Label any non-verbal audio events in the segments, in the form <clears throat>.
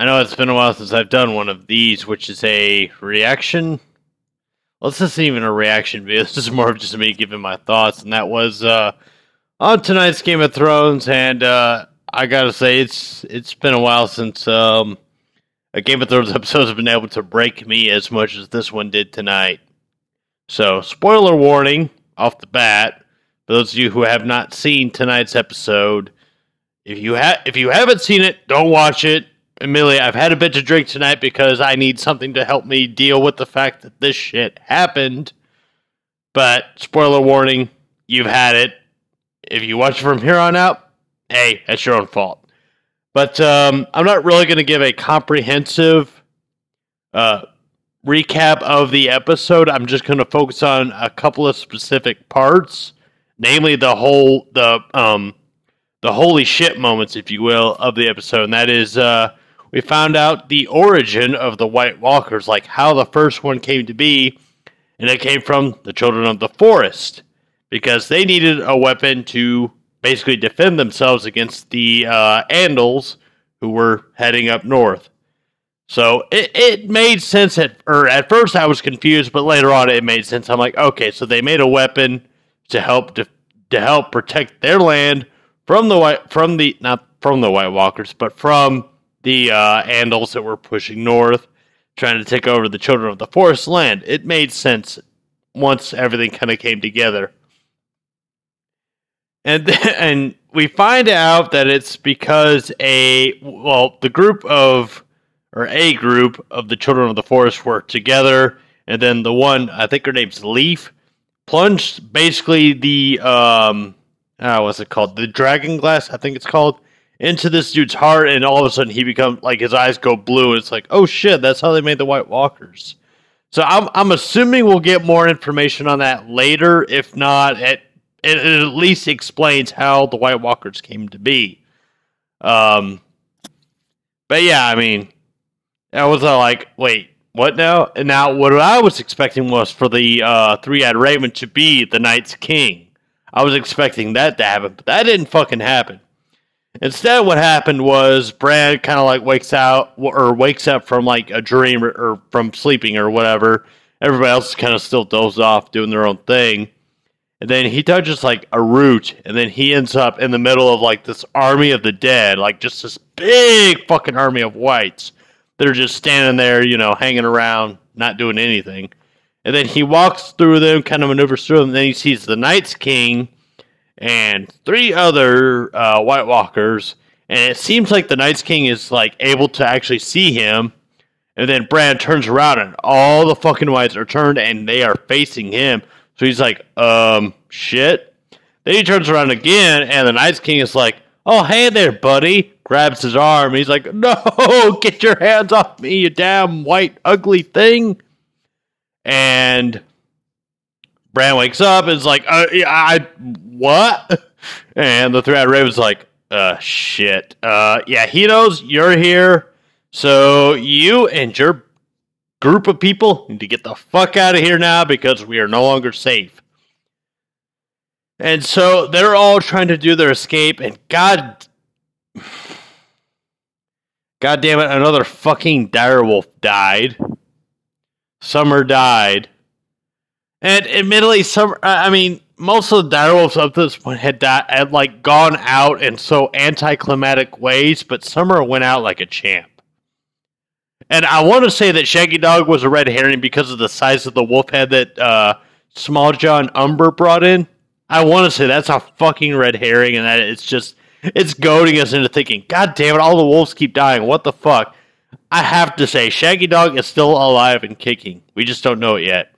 I know it's been a while since I've done one of these, which is a reaction. Well, this isn't even a reaction video. <laughs> This is more of just me giving my thoughts, and that was uh, on tonight's Game of Thrones. And uh, I gotta say, it's it's been a while since um, a Game of Thrones <laughs> episode has been able to break me as much as this one did tonight. So, spoiler warning off the bat for those of you who have not seen tonight's episode. If you have if you haven't seen it, don't watch it. Amelia, I've had a bit to drink tonight because I need something to help me deal with the fact that this shit happened. But spoiler warning, you've had it. If you watch from here on out, hey, that's your own fault. But um, I'm not really going to give a comprehensive uh, recap of the episode. I'm just going to focus on a couple of specific parts, namely the whole the um the holy shit moments, if you will, of the episode. And that is uh, we found out the origin of the White Walkers, like how the first one came to be, and it came from the Children of the Forest because they needed a weapon to basically defend themselves against the uh, Andals who were heading up north. So it, it made sense at or at first I was confused, but later on it made sense. I'm like, okay, so they made a weapon to help to, to help protect their land from the white from the not from the White Walkers, but from the uh, Andals that were pushing north, trying to take over the Children of the Forest land. It made sense once everything kind of came together. And <laughs> and we find out that it's because a well, the group of or a group of the Children of the Forest were together, and then the one I think her name's Leaf plunged basically the um, uh, what's it called? The Dragon Glass, I think it's called into this dude's heart, and all of a sudden he becomes like his eyes go blue. And it's like, oh shit, that's how they made the White Walkers. So I'm I'm assuming we'll get more information on that later. If not, it it, it at least explains how the White Walkers came to be. Um, but yeah, I mean, I was uh, like, wait, what now? And now what I was expecting was for the uh, three-eyed raven to be the Night's King. I was expecting that to happen, but that didn't fucking happen. Instead, what happened was Bran kind of like wakes out or wakes up from like a dream or, from sleeping or whatever. Everybody else kind of still dozes off doing their own thing. And then he touches like a root, and then he ends up in the middle of like this army of the dead, like just this big fucking army of whites that are just standing there, you know, hanging around, not doing anything. And then he walks through them, kind of maneuvers through them, and then he sees the Night's King and three other uh, White Walkers, and it seems like the Night's King is like able to actually see him. And then Bran turns around, and all the fucking whites are turned, and they are facing him. So he's like, um, shit. Then he turns around again, and the Night's King is like, oh, hey there, buddy. Grabs his arm. He's like, no, <laughs> get your hands off me, you damn white, ugly thing. And Bran wakes up and is like, uh, I, what? <laughs> And the Three-eyed Raven's like, uh, shit. Uh, yeah, he knows you're here. So you and your group of people need to get the fuck out of here now because we are no longer safe. And so they're all trying to do their escape, and God, <sighs> God damn it, another fucking direwolf died. Summer died. And admittedly, some I mean, most of the direwolves up to this point had died, had like gone out in so anticlimactic ways, but Summer went out like a champ. And I want to say that Shaggydog was a red herring because of the size of the wolf head that uh, Smalljon Umber brought in. I want to say that's a fucking red herring, and that it's just it's goading us into thinking, God damn it, all the wolves keep dying. What the fuck? I have to say, Shaggydog is still alive and kicking. We just don't know it yet.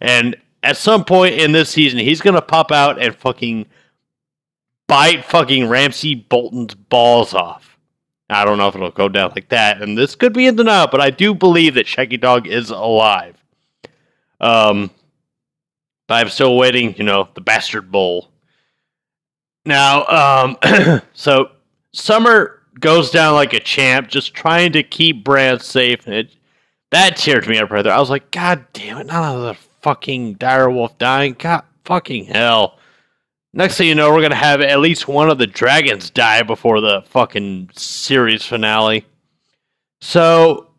And at some point in this season, he's gonna pop out and fucking bite fucking Ramsay Bolton's balls off. I don't know if it'll go down like that, and this could be in now, but I do believe that Shaggydog is alive. Um, but I'm still waiting, you know, the bastard bull. Now, um, <clears throat> so Summer goes down like a champ, just trying to keep Bran safe, and it that teared me up right there. I was like, God damn it, not another fucking direwolf dying. God fucking hell. Next thing you know, we're gonna have at least one of the dragons die before the fucking series finale. So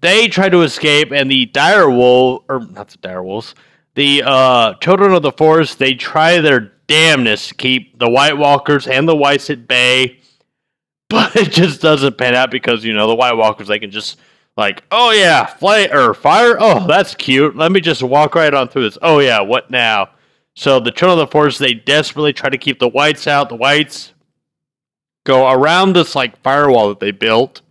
they try to escape, and the dire wolf, or not the dire wolves, the uh, children of the forest, they try their damnness to keep the White Walkers and the Whites at bay, <laughs> but it just doesn't pan out because you know the White Walkers they can just like, oh yeah, fly or fire. Oh, that's cute. Let me just walk right on through this. Oh yeah, what now? So the children of the forest they desperately try to keep the Whites out. The Whites go around this like firewall that they built.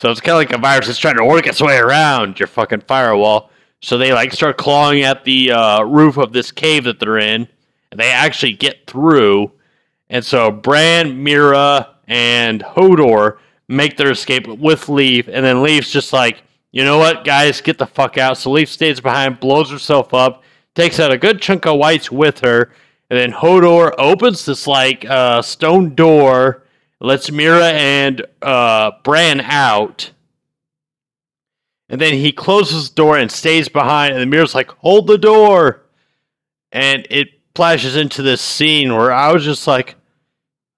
So it's kind of like a virus that's trying to work its way around your fucking firewall. So they like start clawing at the uh, roof of this cave that they're in, and they actually get through. And so Bran, Meera, and Hodor make their escape with Leaf, and then Leaf's just like, you know what, guys, get the fuck out. So Leaf stays behind, blows herself up, takes out a good chunk of whites with her, and then Hodor opens this like uh, stone door, lets Meera and uh, Bran out. And then he closes the door and stays behind, and the Meera's like, hold the door. And it flashes into this scene where I was just like,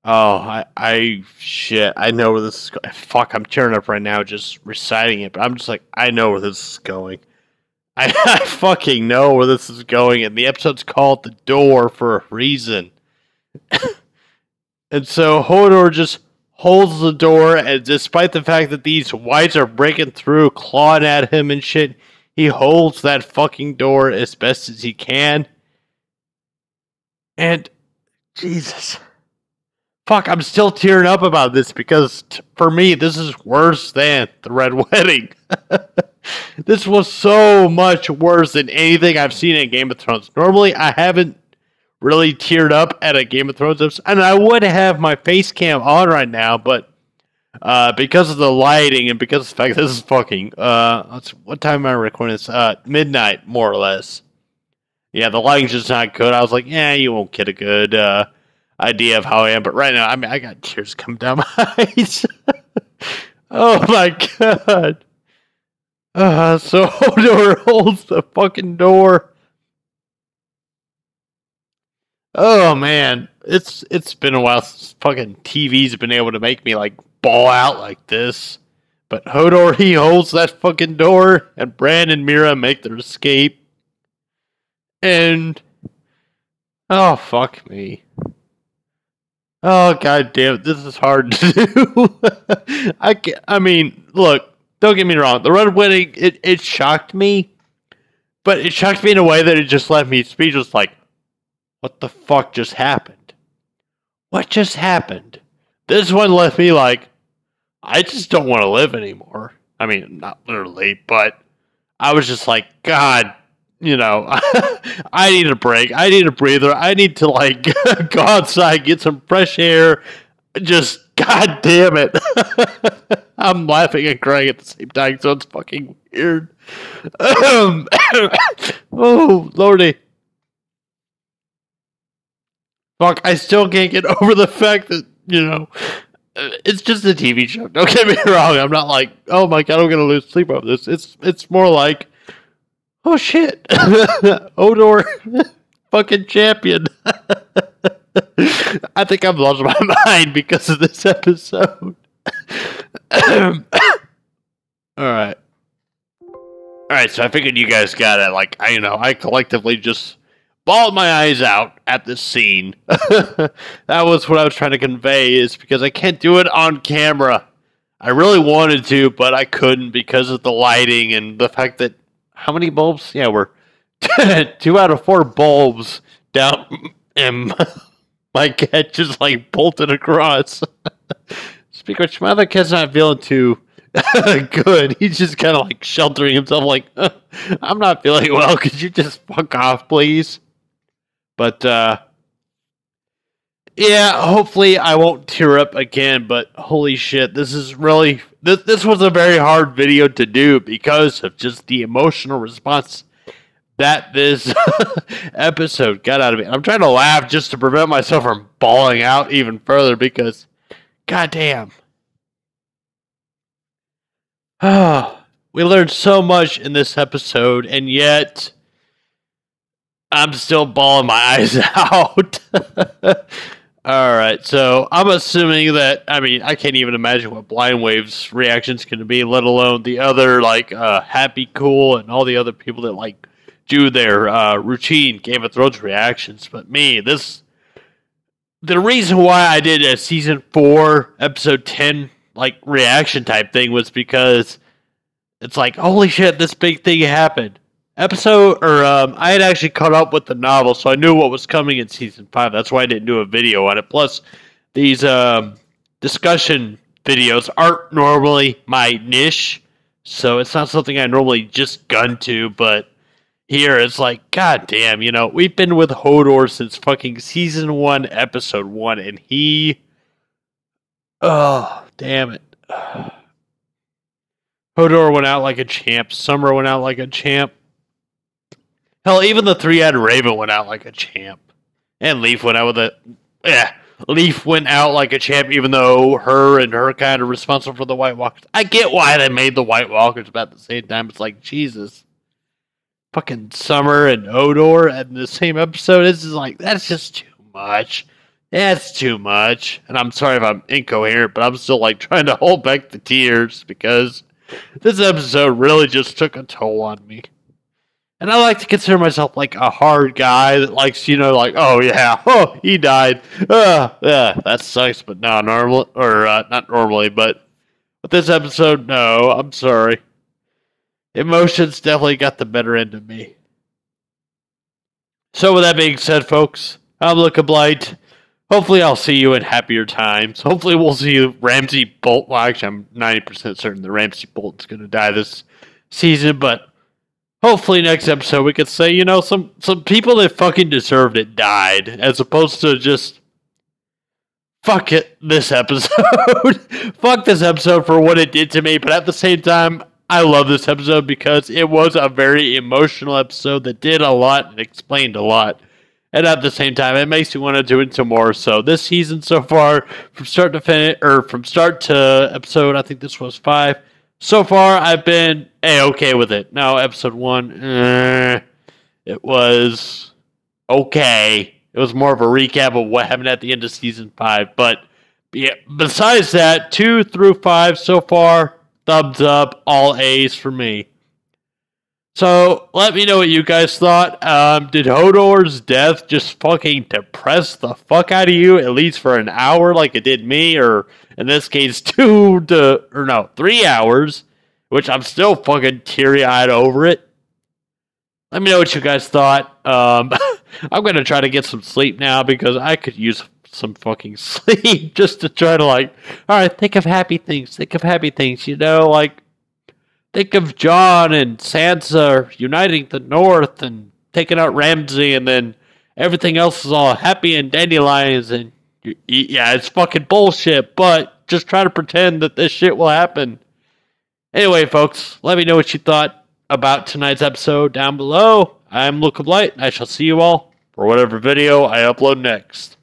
oh, I, I, shit, I know where this is going. Fuck, I'm tearing up right now just reciting it, but I'm just like, I know where this is going. <laughs> I, I fucking know where this is going, and the episode's called The Door for a reason. <laughs> and so Hodor just holds the door, and despite the fact that these whites are breaking through, clawing at him and shit, he holds that fucking door as best as he can. And Jesus. Fuck, I'm still tearing up about this because t- for me, this is worse than the Red <laughs> Wedding. this was so much worse than anything I've seen in Game of Thrones. Normally, I haven't really teared up at a Game of Thrones episode, and I would have my face cam on right now, but uh, because of the lighting and because of the fact <laughs> this is fucking uh, what time am I recording this? Uh, midnight, more or less. Yeah, the lighting's just not good. I was like, yeah, you won't get a good uh, idea of how I am, but right now, I mean, I got tears coming down my <laughs> eyes. oh my god. Uh, so <laughs> Hodor holds the fucking door. Oh man, it's it's been a while since fucking TV's been able to make me like ball out like this. But Hodor he holds that fucking door, and Bran and Meera make their escape. And oh fuck me. Oh god damn, it, this is hard to do. <laughs> I can, I mean, look, don't get me wrong. The Red Wedding, it, it shocked me, but it shocked me in a way that it just left me speechless. Like, what the fuck just happened? What just happened? This one left me like, I just don't want to live anymore. I mean, not literally, but I was just like, God, you know, <laughs> I need a break. I need a breather. I need to like <laughs> go outside, get some fresh air. Just God damn it. <laughs> I'm laughing and crying at the same time, so it's fucking weird. Um, <coughs> oh, lordy. Fuck, I still can't get over the fact that, you know, it's just a TV show. Don't get me wrong. I'm not like, oh my god, I'm gonna lose sleep over this. It's it's more like, oh shit, <laughs> Hodor, <laughs> fucking champion. <laughs> I think I've lost my mind because of this episode. <coughs> All right. All right, so I figured you guys got it. Like, I you know, I collectively just bawled my eyes out at this scene. that was what I was trying to convey, is because I can't do it on camera. I really wanted to, but I couldn't because of the lighting and the fact that how many bulbs? Yeah, we're <laughs> two out of four bulbs down, and <laughs> my cat just like bolted across. <laughs> Speaking of which, my other cat's not feeling too good. He's just kind of like sheltering himself, like, I'm not feeling well. Could you just fuck off, please? But, uh, yeah, hopefully I won't tear up again, but holy shit, this is really, this, this was a very hard video to do because of just the emotional response that this <laughs> episode got out of me. I'm trying to laugh just to prevent myself from bawling out even further because God damn. Ah, <sighs> we learned so much in this episode, and yet I'm still bawling my <laughs> eyes out. <laughs> All right, so I'm assuming that I mean I can't even imagine what Blind Wave's reaction's to be, let alone the other like uh, Happy Cool and all the other people that like do their uh, routine Game of Thrones reactions. But me, this the reason why I did a season four episode ten like reaction type thing was because it's like holy shit, this big thing happened episode or um, I had actually caught up with the novel, so I knew what was coming in season five. That's why I didn't do a video on it. Plus, these um, discussion videos aren't normally my niche, so it's not something I normally just gun to. But here, it's like, god damn, you know, we've been with Hodor since fucking season one, episode one, and he, oh damn it. <sighs> Hodor went out like a champ. Summer went out like a champ. Hell, even the three-eyed raven went out like a champ, and Leaf went out with a yeah. Leaf went out like a champ, even though her and her kind of responsible for the White Walkers. I get why they made the White Walkers, about the same time, it's like Jesus, fucking Summer and Hodor in the same episode. This is like that's just too much. That's too much. And I'm sorry if I'm incoherent, but I'm still like trying to hold back the tears because this episode really just took a toll on me. And I like to consider myself like a hard guy that likes, you know, like, oh yeah, <laughs> oh he died, uh, yeah, that sucks, but not normal or uh, not normally, but with this episode, no, I'm sorry. Emotions definitely got the better end of me. So with that being said, folks, I'm Luca Blight. Hopefully, I'll see you in happier times. Hopefully, we'll see you, Ramsay Bolt. Well, actually, I'm 90% certain that Ramsay Bolt's going to die this season, but hopefully next episode we could say, you know, some some people that fucking deserved it died, as opposed to just fuck it this episode. <laughs> fuck this episode for what it did to me, but at the same time, I love this episode because it was a very emotional episode that did a lot and explained a lot. And at the same time, it makes me want to do it some more. So this season so far, from start to finish, or from start to episode, I think this was five so far I've been a okay with it. Now episode one, eh, it was okay. It was more of a recap of what happened at the end of season five. But yeah, besides that, two through five so far, thumbs up, all A's for me. So let me know what you guys thought. Um, did Hodor's death just fucking depress the fuck out of you at least for an hour like it did me, or in this case <laughs> two to or no three hours, which I'm still fucking teary eyed over it. Let me know what you guys thought. Um, <laughs> I'm gonna try to get some sleep now because I could use some fucking <laughs> sleep just to try to like, all right, think of happy things. Think of happy things. You know, like think of Jon and Sansa uniting the North and taking out Ramsay, and then everything else is all happy and dandelions, and yeah, it's fucking bullshit. But just try to pretend that this shit will happen. Anyway, folks, let me know what you thought about tonight's episode down below. I'm Luca Blight. I shall see you all for whatever video I upload next.